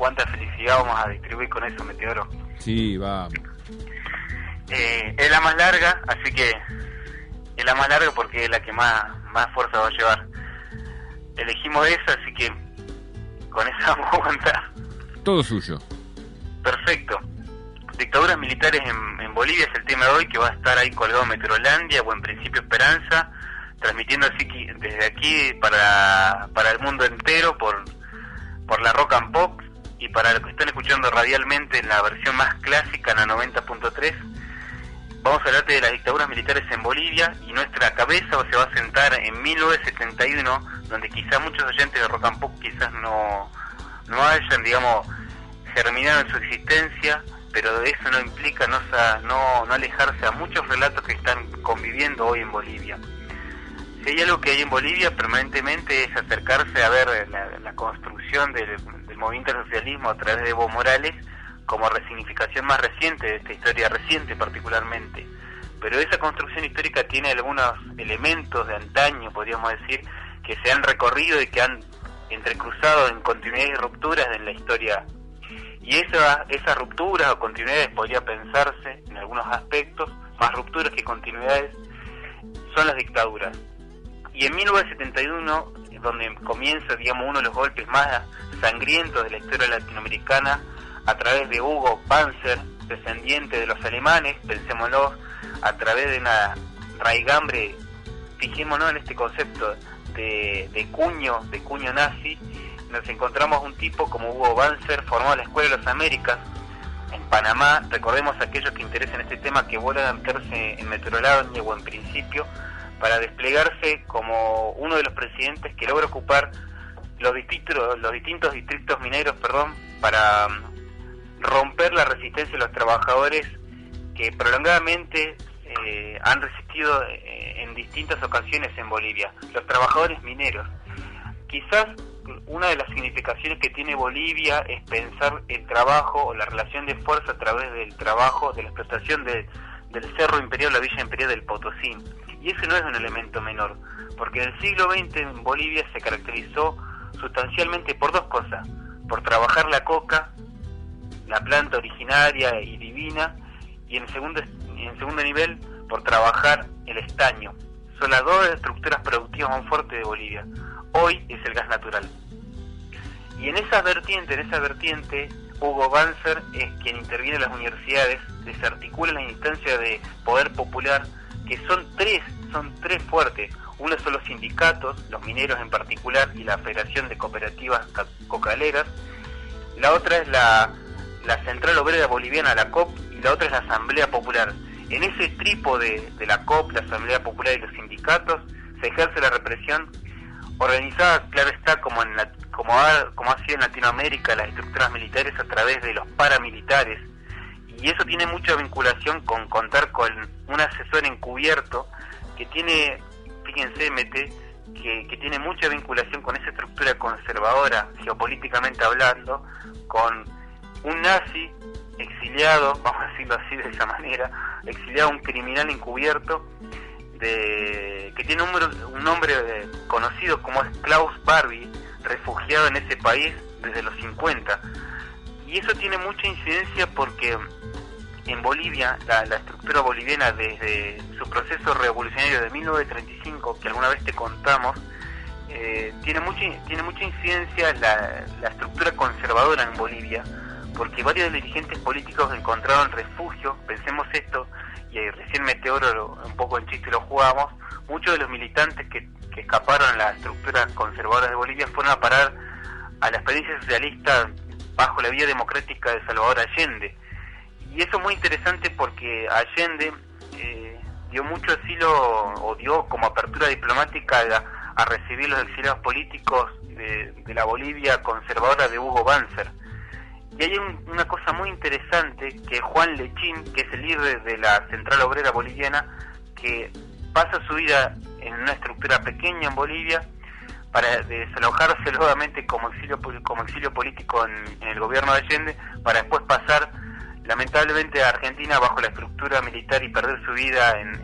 cuánta felicidad vamos a distribuir con eso, Meteoro. Sí, va. Eh, es la más larga, así que es la más larga porque es la que más, más fuerza va a llevar. Elegimos esa, así que con esa vamos a aguantar. Todo suyo. Perfecto. Dictaduras militares en, en Bolivia es el tema de hoy que va a estar ahí colgado Meteorolandia o en principio Esperanza, transmitiendo así que desde aquí para, para el mundo entero por, por la Rock and Pop y para los que están escuchando radialmente en la versión más clásica, en la 90.3, vamos a hablar de las dictaduras militares en Bolivia y nuestra cabeza se va a sentar en 1971, donde quizá muchos oyentes de Rock quizás no, no hayan, digamos, germinado en su existencia, pero eso no implica no, no, no alejarse a muchos relatos que están conviviendo hoy en Bolivia. Si hay algo que hay en Bolivia permanentemente es acercarse a ver la, construcción del, del, movimiento socialismo a través de Evo Morales como resignificación más reciente de esta historia reciente particularmente. Pero esa construcción histórica tiene algunos elementos de antaño, podríamos decir, que se han recorrido y que han entrecruzado en continuidades y rupturas en la historia. Y esa, esas rupturas o continuidades podría pensarse en algunos aspectos, más rupturas que continuidades, son las dictaduras. Y en 1971, donde comienza, digamos, uno de los golpes más sangrientos de la historia latinoamericana, a través de Hugo Panzer, descendiente de los alemanes, pensémoslo, a través de una raigambre, fijémonos en este concepto de, cuño, de cuño nazi, nos encontramos un tipo como Hugo Panzer, formado en la Escuela de las Américas, en Panamá, recordemos a aquellos que interesen este tema que vuelvan a meterse en Meteorología o en principio, para desplegarse como uno de los presidentes que logra ocupar los distintos, los distintos distritos mineros perdón, para um, romper la resistencia de los trabajadores que prolongadamente eh, han resistido eh, en distintas ocasiones en Bolivia, los trabajadores mineros. Quizás una de las significaciones que tiene Bolivia es pensar el trabajo o la relación de fuerza a través del trabajo, de la explotación de, del Cerro Imperial, la Villa Imperial del Potosí. Y ese no es un elemento menor, porque en el siglo XX en Bolivia se caracterizó sustancialmente por dos cosas, por trabajar la coca, la planta originaria y divina, y en segundo, en segundo nivel por trabajar el estaño. Son las dos estructuras productivas más fuertes de Bolivia. Hoy es el gas natural. Y en esa vertiente, en esa vertiente, Hugo Banzer es quien interviene en las universidades, desarticula la instancia de poder popular, que son tres, son tres fuertes. Uno son los sindicatos, los mineros en particular, y la Federación de Cooperativas Cocaleras. La otra es la, la Central Obrera Boliviana, la COP, y la otra es la Asamblea Popular. En ese trípode de la COP, la Asamblea Popular y los sindicatos, se ejerce la represión organizada, claro está, como, en la, como, ha, como ha sido en Latinoamérica, las estructuras militares a través de los paramilitares, y eso tiene mucha vinculación con contar con un asesor encubierto que tiene, fíjense, Mete, que, tiene mucha vinculación con esa estructura conservadora, geopolíticamente hablando, con un nazi exiliado, vamos a decirlo así de esa manera, exiliado, un criminal encubierto, de, que tiene un, un nombre conocido como es Klaus Barbie, refugiado en ese país desde los 50. Y eso tiene mucha incidencia porque en Bolivia, la, estructura boliviana desde su proceso revolucionario de 1935, que alguna vez te contamos, eh, tiene, mucha, tiene mucha incidencia la, la estructura conservadora en Bolivia, porque varios dirigentes políticos encontraron refugio, pensemos esto, y recién Meteoro un poco en chiste lo jugamos, muchos de los militantes que, que escaparon a la estructura conservadora de Bolivia fueron a parar a la experiencia socialista bajo la vía democrática de Salvador Allende y eso es muy interesante porque Allende eh, dio mucho asilo o dio como apertura diplomática a, recibir los exiliados políticos de, la Bolivia conservadora de Hugo Banzer. Y hay una cosa muy interesante que Juan Lechín, que es el líder de la Central Obrera Boliviana, que pasa su vida en una estructura pequeña en Bolivia para desalojarse nuevamente como exilio, como exilio político en el gobierno de Allende, para después pasar lamentablemente Argentina bajo la estructura militar y perder su vida en,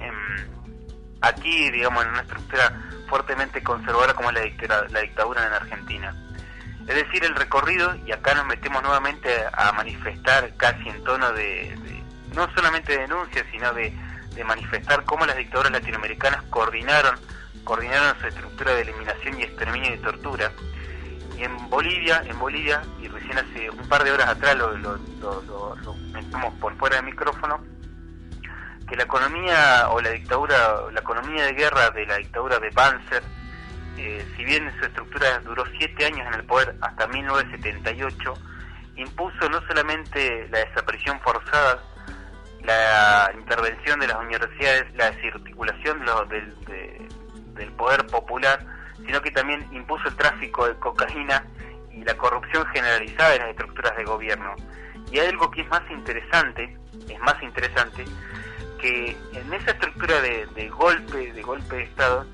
aquí, digamos, en una estructura fuertemente conservadora como la dictadura, la dictadura en Argentina. Es decir, el recorrido, y acá nos metemos nuevamente a manifestar casi en tono de, no solamente de denuncia, sino de, de manifestar cómo las dictaduras latinoamericanas coordinaron, coordinaron su estructura de eliminación y exterminio y tortura. Y en Bolivia, en Bolivia, y recién hace un par de horas atrás lo, lo, por fuera del micrófono, que la economía o la dictadura, la economía de guerra de la dictadura de Banzer, eh, si bien su estructura duró siete años en el poder hasta 1978, impuso no solamente la desaparición forzada, la intervención de las universidades, la desarticulación del, poder popular, sino que también impuso el tráfico de cocaína y la corrupción generalizada de las estructuras de gobierno. Y hay algo que es más interesante, es más interesante, que en esa estructura de, de golpe, de golpe de Estado,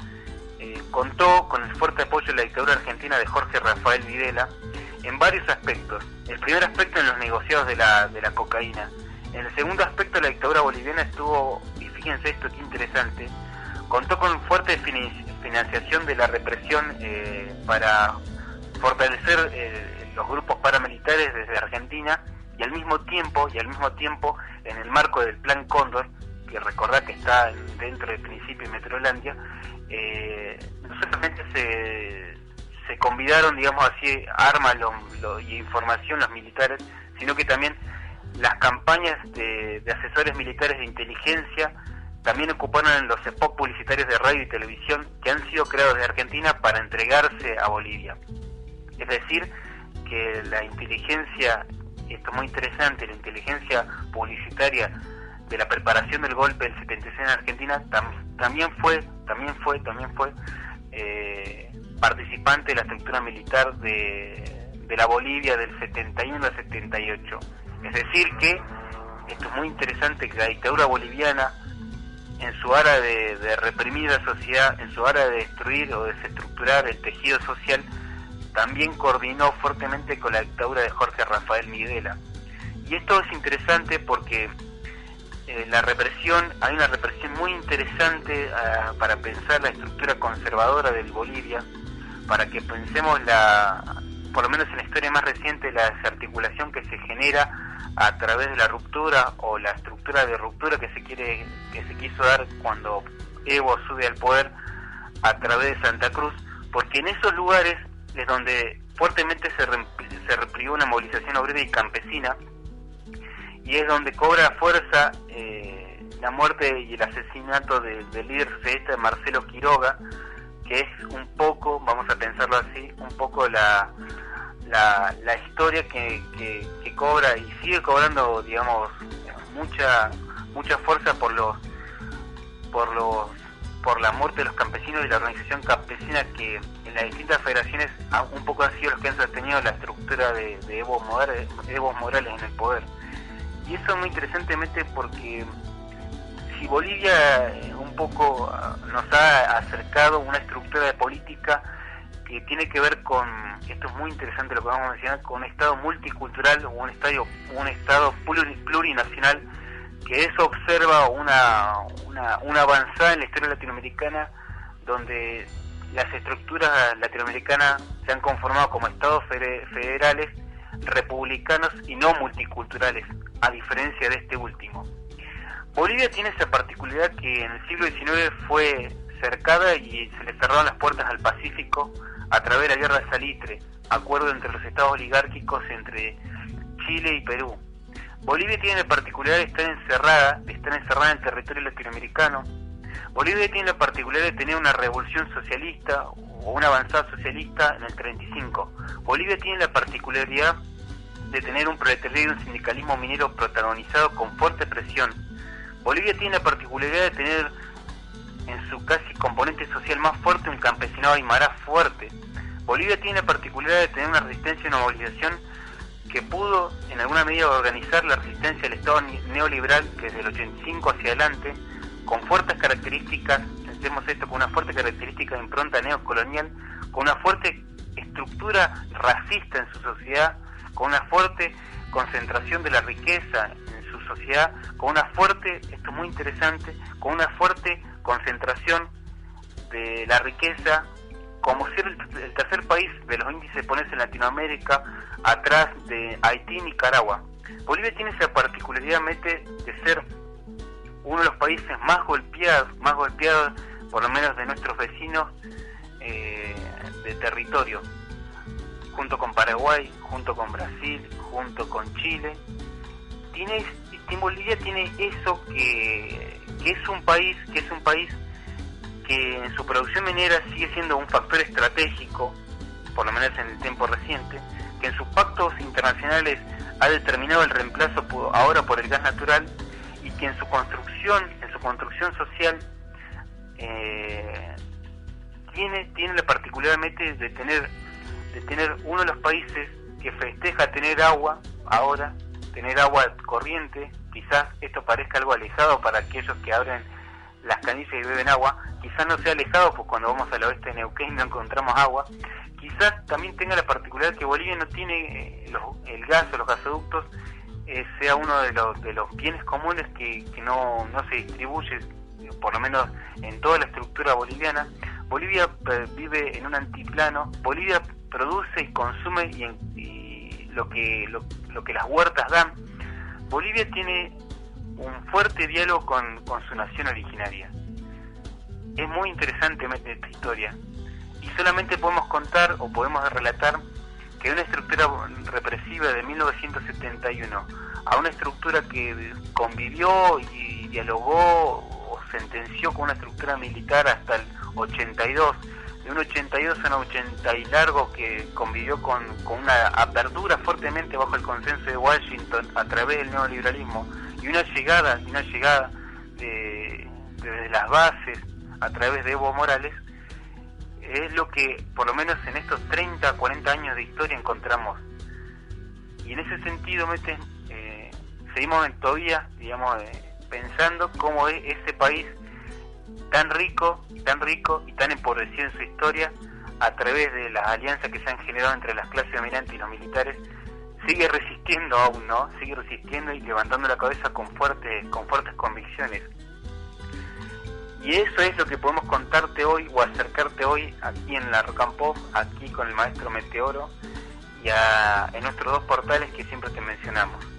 eh, contó con el fuerte apoyo de la dictadura argentina de Jorge Rafael Videla en varios aspectos. El primer aspecto en los negociados de la, de la cocaína. En el segundo aspecto la dictadura boliviana estuvo, y fíjense esto que interesante, contó con fuerte financiación de la represión eh, para fortalecer eh, los grupos paramilitares desde Argentina y al mismo tiempo y al mismo tiempo en el marco del plan Cóndor que recordad que está dentro del principio de Metrolandia eh, no solamente se, se convidaron, digamos así, armas y información los militares, sino que también las campañas de, asesores militares de inteligencia también ocuparon los spots publicitarios de radio y televisión que han sido creados de Argentina para entregarse a Bolivia. Es decir, que la inteligencia, esto es muy interesante, la inteligencia publicitaria de la preparación del golpe del 76 en Argentina también fue también fue también fue eh, participante de la estructura militar de, de la Bolivia del 71 al 78 es decir que esto es muy interesante que la dictadura boliviana en su área de, de reprimir la sociedad en su área de destruir o desestructurar el tejido social también coordinó fuertemente con la dictadura de Jorge Rafael Miguela. Y esto es interesante porque eh, la represión, hay una represión muy interesante ah, para pensar la estructura conservadora del Bolivia, para que pensemos la, por lo menos en la historia más reciente, la desarticulación que se genera a través de la ruptura o la estructura de ruptura que se quiere, que se quiso dar cuando Evo sube al poder a través de Santa Cruz, porque en esos lugares es donde fuertemente se, se reprimió una movilización obrera y campesina y es donde cobra fuerza eh, la muerte y el asesinato del líder socialista Marcelo Quiroga, que es un poco, vamos a pensarlo así, un poco la, la, la historia que, que, cobra y sigue cobrando, digamos, mucha mucha fuerza por los por los por la muerte de los campesinos y la organización campesina que en las distintas federaciones un poco han sido los que han sostenido la estructura de, de Evo, Morales, Evo Morales en el poder. Y eso muy interesantemente porque si Bolivia eh, un poco ah, nos ha acercado una estructura de política que tiene que ver con, esto es muy interesante lo que vamos a mencionar, con un Estado multicultural o un, estadio, un Estado plurinacional, que eso observa una, una, una avanzada en la historia latinoamericana donde las estructuras latinoamericanas se han conformado como estados federales republicanos y no multiculturales, a diferencia de este último. Bolivia tiene esa particularidad que en el siglo XIX fue cercada y se le cerraron las puertas al Pacífico a través de la guerra Salitre, acuerdo entre los estados oligárquicos entre Chile y Perú. Bolivia tiene la particularidad de estar encerrada, de estar encerrada en territorio latinoamericano. Bolivia tiene la particularidad de tener una revolución socialista o una avanzada socialista en el 35. Bolivia tiene la particularidad de tener un proletariado y un sindicalismo minero protagonizado con fuerte presión. Bolivia tiene la particularidad de tener en su casi componente social más fuerte un campesinado aymara fuerte. Bolivia tiene la particularidad de tener una resistencia y una movilización que pudo en alguna medida organizar la resistencia del Estado neoliberal que desde el 85 hacia adelante, con fuertes características, pensemos esto, con una fuerte característica de impronta neocolonial, con una fuerte estructura racista en su sociedad, con una fuerte concentración de la riqueza en su sociedad, con una fuerte, esto es muy interesante, con una fuerte concentración de la riqueza como ser el, tercer país de los índices pones en Latinoamérica, atrás de Haití y Nicaragua. Bolivia tiene esa particularidad de ser uno de los países más golpeados, más golpeados por lo menos de nuestros vecinos eh, de territorio, junto con Paraguay, junto con Brasil, junto con Chile. Tiene, Bolivia tiene eso que, que es un país, que es un país que en su producción minera sigue siendo un factor estratégico, por lo menos en el tiempo reciente, que en sus pactos internacionales ha determinado el reemplazo ahora por el gas natural y que en su construcción, en su construcción social, eh, tiene, tiene la particularidad de tener, de tener uno de los países que festeja tener agua ahora, tener agua corriente, quizás esto parezca algo alejado para aquellos que abren las canillas y beben agua, quizás no sea alejado, pues cuando vamos al oeste de Neuquén no encontramos agua, quizás también tenga la particularidad que Bolivia no tiene eh, el gas o los gasoductos, eh, sea uno de los, de los bienes comunes que, no, no se distribuye, por lo menos en toda la estructura boliviana. Bolivia eh, vive en un antiplano, Bolivia produce y consume y, lo, que, lo, lo que las huertas dan. Bolivia tiene un fuerte diálogo con, con su nación originaria. Es muy interesante esta historia y solamente podemos contar o podemos relatar que una estructura represiva de 1971 a una estructura que convivió y dialogó o sentenció con una estructura militar hasta el 82, de un 82 a un 80 y largo que convivió con, una apertura fuertemente bajo el consenso de Washington a través del neoliberalismo y una llegada, una llegada de, desde las bases a través de Evo Morales, es lo que por lo menos en estos 30, 40 años de historia encontramos. Y en ese sentido, eh, seguimos todavía, digamos, eh, pensando cómo es ese país tan rico, tan rico y tan empobrecido en su historia a través de las alianzas que se han generado entre las clases dominantes y los militares, sigue resistiendo aún, ¿no? Sigue resistiendo y levantando la cabeza con fuertes, con fuertes convicciones. Y eso es lo que podemos contarte hoy o acercarte hoy aquí en la Rock aquí con el maestro Meteoro y en nuestros dos portales que siempre te mencionamos.